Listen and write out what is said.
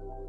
you